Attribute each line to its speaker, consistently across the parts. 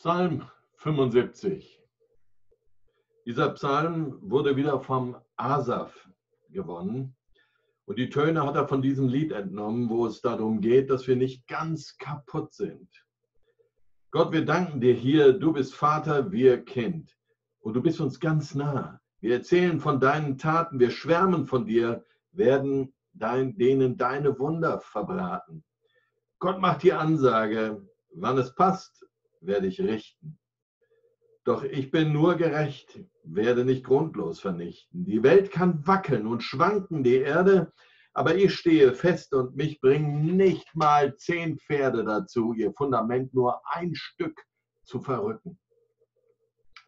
Speaker 1: Psalm 75. Dieser Psalm wurde wieder vom Asaf gewonnen. Und die Töne hat er von diesem Lied entnommen, wo es darum geht, dass wir nicht ganz kaputt sind. Gott, wir danken dir hier, du bist Vater, wir Kind. Und du bist uns ganz nah. Wir erzählen von deinen Taten, wir schwärmen von dir, werden dein, denen deine Wunder verbraten. Gott macht die Ansage, wann es passt, werde ich richten. Doch ich bin nur gerecht, werde nicht grundlos vernichten. Die Welt kann wackeln und schwanken, die Erde, aber ich stehe fest und mich bringen nicht mal zehn Pferde dazu, ihr Fundament nur ein Stück zu verrücken.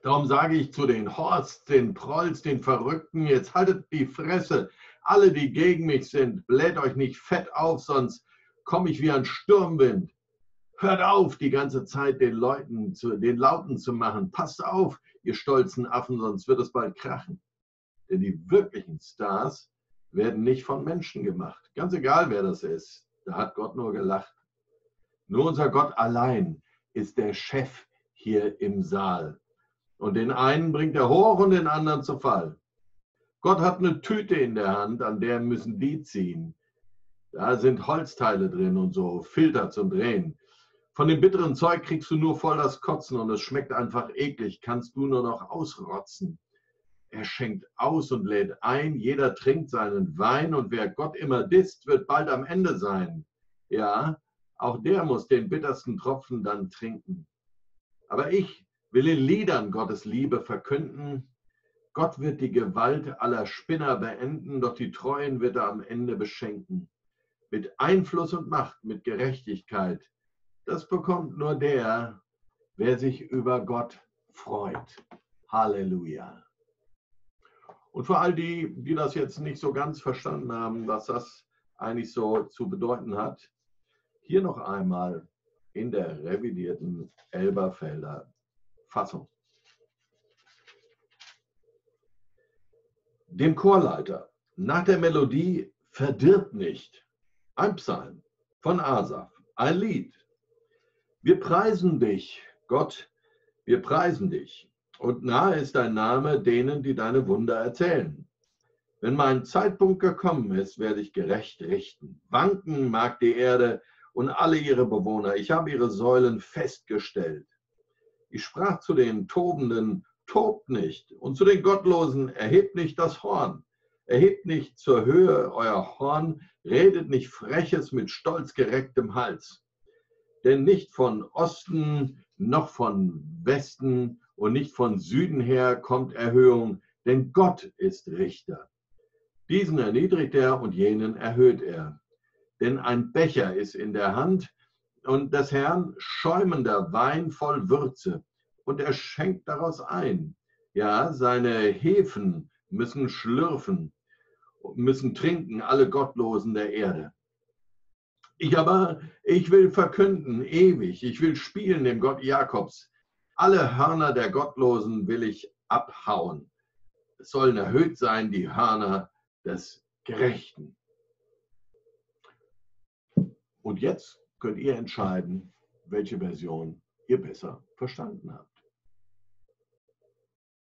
Speaker 1: Darum sage ich zu den Horst, den Prolls, den Verrückten, jetzt haltet die Fresse. Alle, die gegen mich sind, bläht euch nicht fett auf, sonst komme ich wie ein Sturmwind. Hört auf, die ganze Zeit den Leuten, zu, den Lauten zu machen. Passt auf, ihr stolzen Affen, sonst wird es bald krachen. Denn die wirklichen Stars werden nicht von Menschen gemacht. Ganz egal, wer das ist. Da hat Gott nur gelacht. Nur unser Gott allein ist der Chef hier im Saal. Und den einen bringt er hoch und den anderen zu Fall. Gott hat eine Tüte in der Hand, an der müssen die ziehen. Da sind Holzteile drin und so Filter zum Drehen. Von dem bitteren Zeug kriegst du nur voll das Kotzen und es schmeckt einfach eklig, kannst du nur noch ausrotzen. Er schenkt aus und lädt ein, jeder trinkt seinen Wein und wer Gott immer disst, wird bald am Ende sein. Ja, auch der muss den bittersten Tropfen dann trinken. Aber ich will in Liedern Gottes Liebe verkünden. Gott wird die Gewalt aller Spinner beenden, doch die Treuen wird er am Ende beschenken. Mit Einfluss und Macht, mit Gerechtigkeit, das bekommt nur der, wer sich über Gott freut. Halleluja. Und für all die, die das jetzt nicht so ganz verstanden haben, was das eigentlich so zu bedeuten hat, hier noch einmal in der revidierten Elberfelder Fassung. Dem Chorleiter nach der Melodie Verdirb nicht, ein Psalm von Asaf, ein Lied wir preisen dich, Gott, wir preisen dich. Und nahe ist dein Name denen, die deine Wunder erzählen. Wenn mein Zeitpunkt gekommen ist, werde ich gerecht richten. Wanken mag die Erde und alle ihre Bewohner. Ich habe ihre Säulen festgestellt. Ich sprach zu den Tobenden, tobt nicht, und zu den Gottlosen, erhebt nicht das Horn. Erhebt nicht zur Höhe euer Horn, redet nicht Freches mit stolz gerecktem Hals denn nicht von Osten noch von Westen und nicht von Süden her kommt Erhöhung, denn Gott ist Richter. Diesen erniedrigt er und jenen erhöht er. Denn ein Becher ist in der Hand und des Herrn schäumender Wein voll Würze und er schenkt daraus ein. Ja, seine Hefen müssen schlürfen, müssen trinken alle Gottlosen der Erde. Ich aber, ich will verkünden ewig, ich will spielen dem Gott Jakobs. Alle Hörner der Gottlosen will ich abhauen. Es sollen erhöht sein die Hörner des Gerechten. Und jetzt könnt ihr entscheiden, welche Version ihr besser verstanden habt.